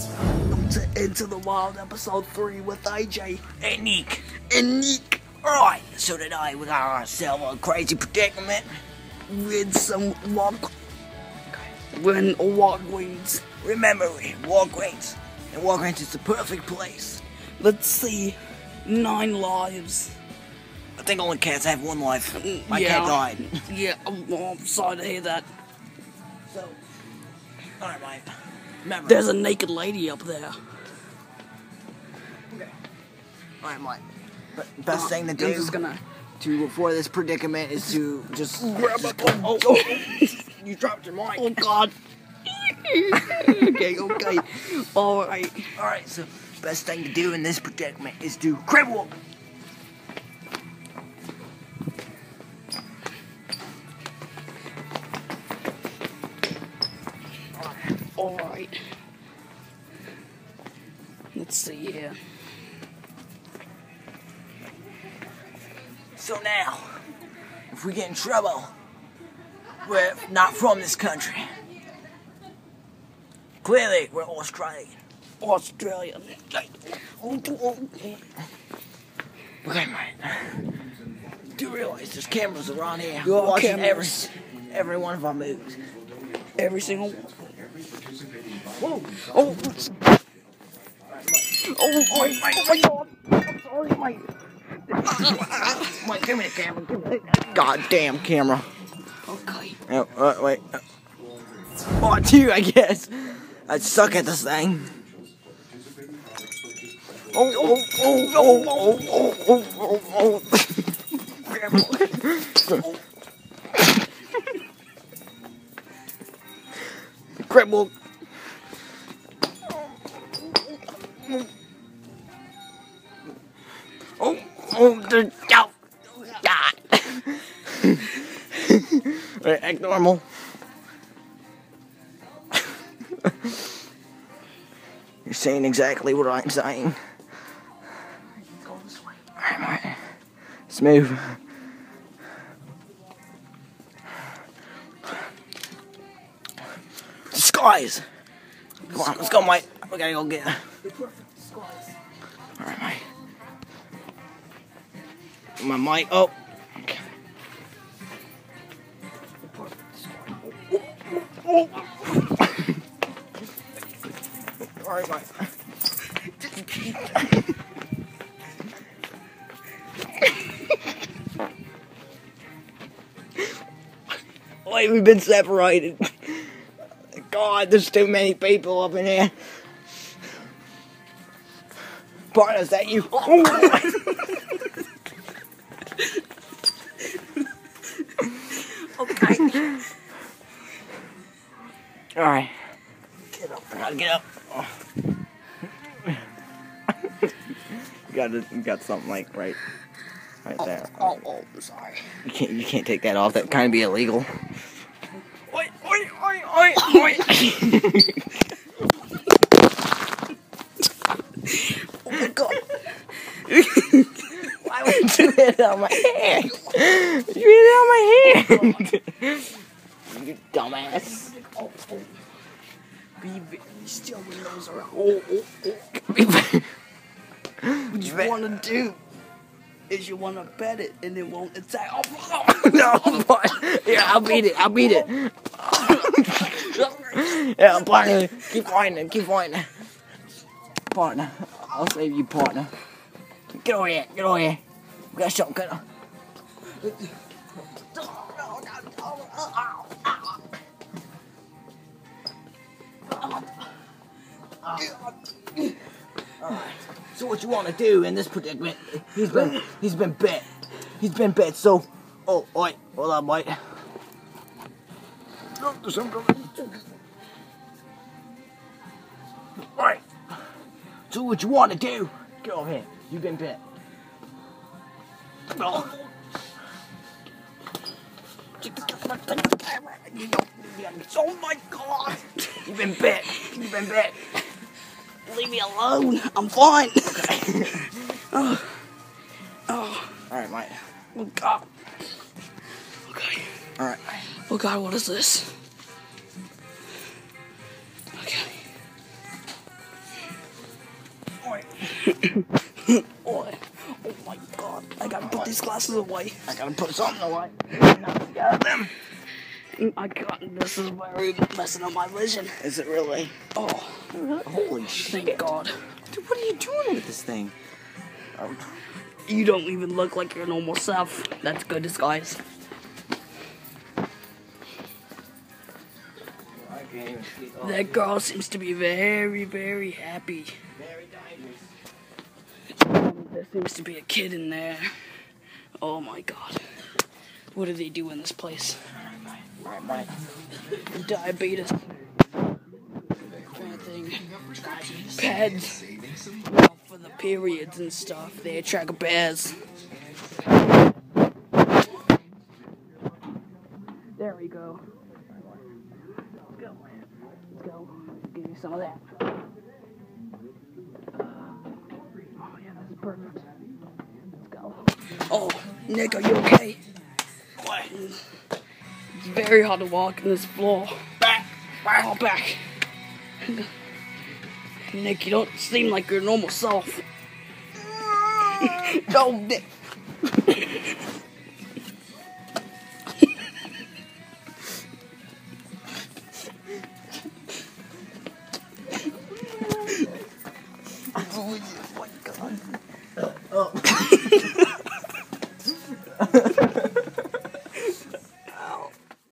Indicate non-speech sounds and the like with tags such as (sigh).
to Into the Wild episode 3 with AJ and Nick. and Nick Alright, so today we got ourselves a crazy predicament. with some walk when walkways. Remember, Walgreens. And Walgreens is the perfect place. Let's see. Nine lives. I think only cats have one life. My yeah. cat died. Yeah, I'm, I'm sorry to hear that. So, alright, mate. Remember, There's a naked lady up there. alright, mate. But best Uh, thing to I'm do just gonna to avoid this predicament is to just (laughs) grab just a. Oh, oh, you dropped your mic. oh God. (laughs) okay, okay. Alright. Alright, so best thing to do in this predicament is to crib walk. Alright. Let's see here. So now, if we get in trouble, we're not from this country. Clearly, we're Australian. Australian. Okay, mate. Do you realize there's cameras around here are watching every, cameras. every one of our moves? Every single Whoa! Oh, oh, oh, oh my god. I'm sorry, mate. Wait, give me the camera. Give me the goddamn camera. Okay. Oh, uh, wait. Oh, two, I guess. I suck at this thing. Oh, Oh, oh, oh, oh, oh, oh, oh, oh, (laughs) oh. (laughs) Grandma. Oh, oh, the oh, God. Right, act normal. You're saying exactly what I'm saying. Alright. Let's move. guys. Come on, let's go, mate. We gotta go get. All right, mate. My mic. Oh. Okay. All right, mate. Wait, we've been separated. God, there's too many people up in here. Partner, is that you? Oh okay. Alright, Get up. I gotta get up. you got you got something like right, right Oh, there. oh, oh, oh sorry. You can't you can't take that off. That kind of be illegal. Oi, oi. Oh my god. Why would you do that on my hand? You did it on my hand. you dumbass. Oh, oh. Be very still with your nose around. Oh, oh, oh. What you want to do is you want to bet it and it won't attack. Oh, (laughs) no, yeah, I'll beat it. I'll beat it. (laughs) yeah, partner, keep fighting. Keep fighting. Partner, I'll save you, partner. Get over here. Get over here. We got a shotgun. So what you want to do in this predicament? He's been he's been bit. He's been bit. So, oh, wait, hold on, wait. Some coming. Right. So what you want to do? Get over here. You've been bit. No. oh my god. You've been bit. You've been bit. Leave me alone. I'm fine. (laughs) oh, All right, mate. oh god. Okay. All right. Oh god, what is this? Okay. oh, (coughs) oh my god, I gotta put these glasses away. I gotta put something away. Now we got them. Oh, I got this is very messing up my vision. Is it really? Oh, Holy shit. thank God. Dude, what are you doing with this thing? Oh, You don't even look like your normal self. That's good disguise. That girl seems to be very, very happy. There seems to be a kid in there. Oh my God. What do they do in this place? Diabetes. Of thing. Pads. For the periods and stuff. They attract bears. There we go. Let's go. Let's go. Give you some of that. Uh, oh yeah, that's perfect. Let's go. Oh, Nick, are you okay? What? It's very hard to walk in this floor. Back! Back! Oh, back. Nick, you don't seem like your normal self. (laughs) No, Nick. (laughs)